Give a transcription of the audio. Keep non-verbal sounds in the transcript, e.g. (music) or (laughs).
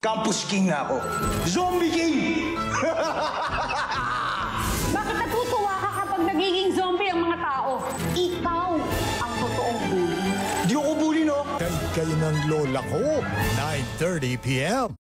Campus King na ako. Zombie King! (laughs) Bakit natutuwa ka kapag nagiging zombie ang mga tao? Ikaw ang totoong bully. Di ako bully, no? Kay kayo ng lola ko, 9.30pm.